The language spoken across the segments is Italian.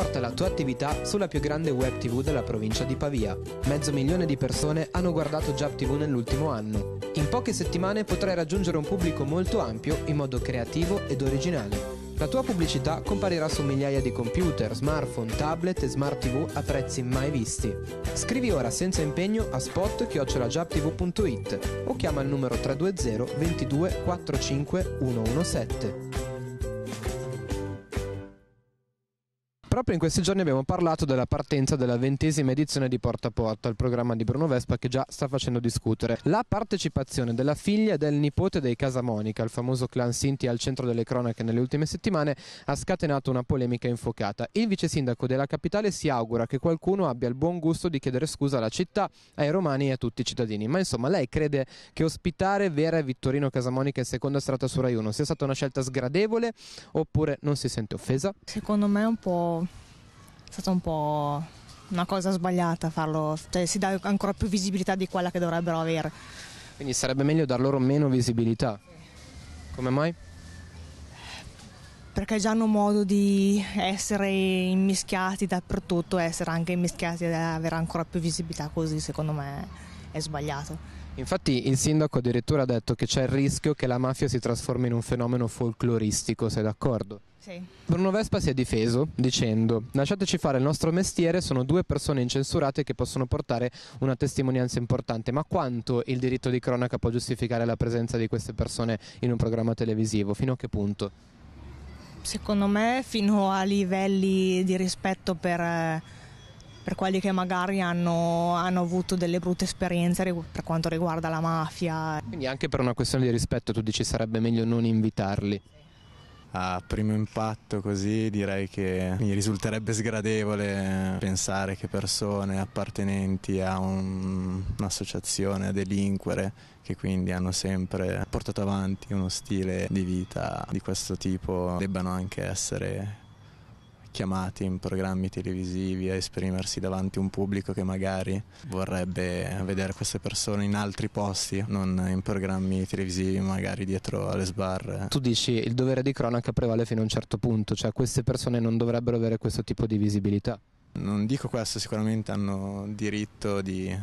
porta la tua attività sulla più grande web tv della provincia di Pavia. Mezzo milione di persone hanno guardato Jab TV nell'ultimo anno. In poche settimane potrai raggiungere un pubblico molto ampio in modo creativo ed originale. La tua pubblicità comparirà su migliaia di computer, smartphone, tablet e smart TV a prezzi mai visti. Scrivi ora senza impegno a spot.giaptv.it o chiama il numero 320 22 45 117. Proprio in questi giorni abbiamo parlato della partenza della ventesima edizione di Porta a Porta, il programma di Bruno Vespa che già sta facendo discutere. La partecipazione della figlia e del nipote dei Casamonica, il famoso clan Sinti al centro delle cronache nelle ultime settimane, ha scatenato una polemica infuocata. Il vice sindaco della capitale si augura che qualcuno abbia il buon gusto di chiedere scusa alla città, ai romani e a tutti i cittadini. Ma insomma, lei crede che ospitare Vera e Vittorino Casamonica in seconda strada su Rai 1 sia stata una scelta sgradevole oppure non si sente offesa? Secondo me è un po' stata un po' una cosa sbagliata farlo, cioè si dà ancora più visibilità di quella che dovrebbero avere. Quindi sarebbe meglio dar loro meno visibilità. Come mai? Perché già hanno modo di essere immischiati dappertutto, essere anche immischiati e avere ancora più visibilità così secondo me è sbagliato. Infatti il sindaco addirittura ha detto che c'è il rischio che la mafia si trasformi in un fenomeno folcloristico, sei d'accordo? Sì. Bruno Vespa si è difeso dicendo lasciateci fare il nostro mestiere, sono due persone incensurate che possono portare una testimonianza importante, ma quanto il diritto di cronaca può giustificare la presenza di queste persone in un programma televisivo? Fino a che punto? Secondo me fino a livelli di rispetto per per quelli che magari hanno, hanno, avuto delle brutte esperienze per quanto riguarda la mafia. Quindi anche per una questione di rispetto tu dici sarebbe meglio non invitarli? A primo impatto così direi che mi risulterebbe sgradevole pensare che persone appartenenti a un, un'associazione a delinquere che quindi hanno sempre portato avanti uno stile di vita di questo tipo debbano anche essere chiamati in programmi televisivi a esprimersi davanti a un pubblico che magari vorrebbe vedere queste persone in altri posti, non in programmi televisivi magari dietro alle sbarre. Tu dici il dovere di cronaca prevale fino a un certo punto, cioè queste persone non dovrebbero avere questo tipo di visibilità? Non dico questo, sicuramente hanno diritto di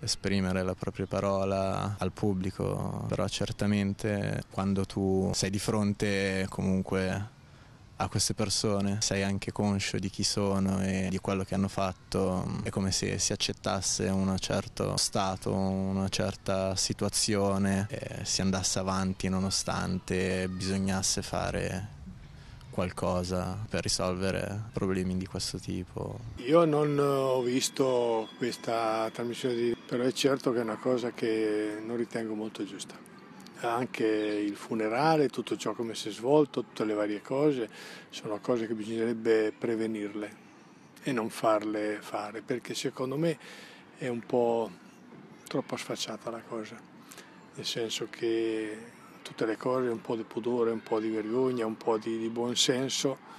esprimere la propria parola al pubblico, però certamente quando tu sei di fronte comunque a queste persone, sei anche conscio di chi sono e di quello che hanno fatto, è come se si accettasse un certo stato, una certa situazione si andasse avanti nonostante bisognasse fare qualcosa per risolvere problemi di questo tipo. Io non ho visto questa trasmissione, però è certo che è una cosa che non ritengo molto giusta anche il funerale, tutto ciò come si è svolto, tutte le varie cose, sono cose che bisognerebbe prevenirle e non farle fare, perché secondo me è un po' troppo sfacciata la cosa, nel senso che tutte le cose, un po' di pudore, un po' di vergogna, un po' di, di buon senso,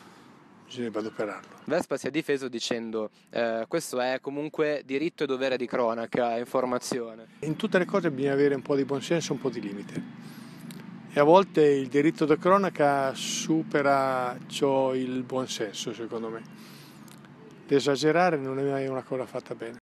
bisognerebbe adoperarlo. Vespa si è difeso dicendo eh, questo è comunque diritto e dovere di cronaca, informazione. In tutte le cose bisogna avere un po' di buonsenso e un po' di limite. E a volte il diritto di cronaca supera ciò il buonsenso, secondo me. Esagerare non è mai una cosa fatta bene.